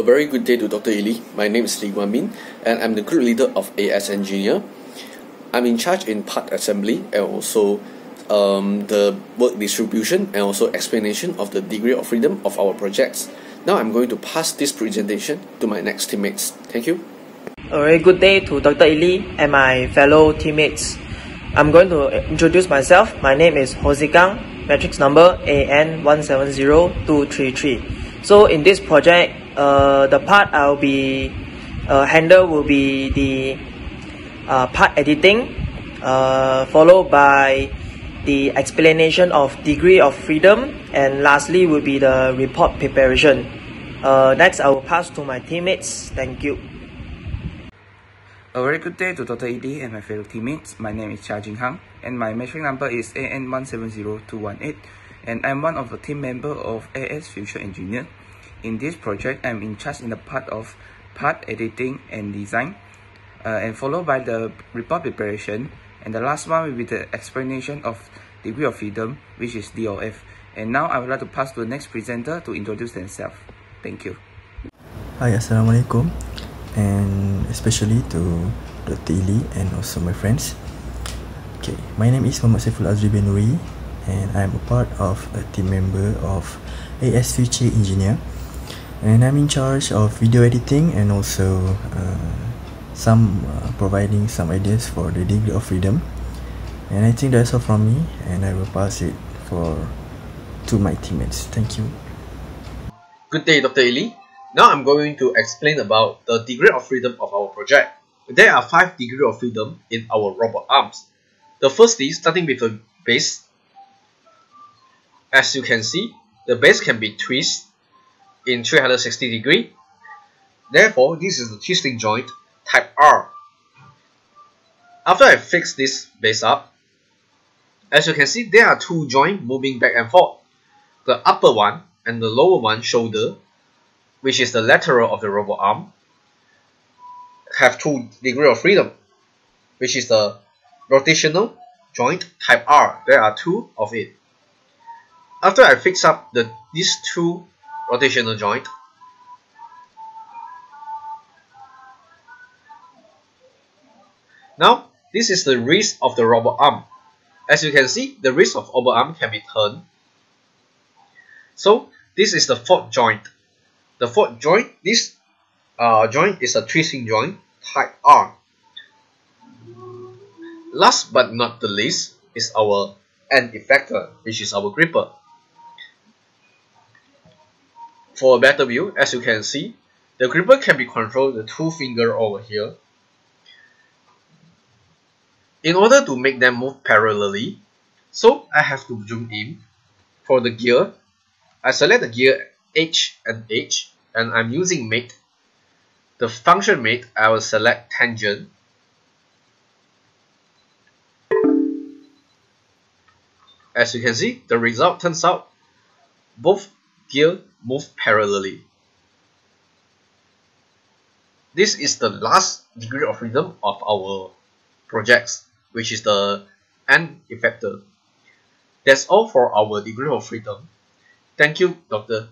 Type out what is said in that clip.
A very good day to Dr. Ili. My name is Lee Guan Min, and I'm the group leader of AS Engineer. I'm in charge in part assembly and also um, the work distribution and also explanation of the degree of freedom of our projects. Now I'm going to pass this presentation to my next teammates. Thank you. A very good day to Dr. Ili and my fellow teammates. I'm going to introduce myself. My name is Ho Zi Kang, matrix number AN170233. So in this project, uh, the part I'll be uh, handle will be the uh, part editing, uh, followed by the explanation of degree of freedom, and lastly will be the report preparation. Uh, next, I will pass to my teammates. Thank you. A very good day to Dr. Ed and my fellow teammates. My name is Chia Jing Hang and my measuring number is AN170218 and I'm one of the team member of AS Future Engineer. In this project, I'm in charge in the part of part editing and design uh, and followed by the report preparation and the last one will be the explanation of degree of freedom which is DOF. And now I would like to pass to the next presenter to introduce themselves. Thank you. Hi, Assalamualaikum and especially to Dr. Ili and also my friends. Okay, my name is Muhammad Saiful Azrie bin Nuri and I'm a part of a team member of AS Future Engineer and I'm in charge of video editing and also uh, some uh, providing some ideas for the degree of freedom and I think that's all from me and I will pass it for to my teammates. Thank you. Good day, Dr. Ili. Now I'm going to explain about the degree of freedom of our project. There are 5 degree of freedom in our robot arms. The first is starting with the base. As you can see, the base can be twisted in 360 degree. Therefore, this is the twisting joint type R. After I fix this base up, as you can see, there are two joints moving back and forth. The upper one and the lower one shoulder which is the lateral of the robot arm, have two degree of freedom, which is the rotational joint type R. There are two of it. After I fix up the these two rotational joint, now this is the wrist of the robot arm. As you can see, the wrist of robot arm can be turned. So this is the fourth joint the fourth joint, this uh, joint is a twisting joint type R. Last but not the least is our end effector, which is our gripper. For a better view, as you can see, the gripper can be controlled with two finger over here. In order to make them move parallelly, so I have to zoom in. For the gear, I select the gear H and H and I'm using mate. The function mate, I will select tangent. As you can see, the result turns out both gear move parallelly. This is the last degree of freedom of our projects, which is the end effector. That's all for our degree of freedom. Thank you, Doctor.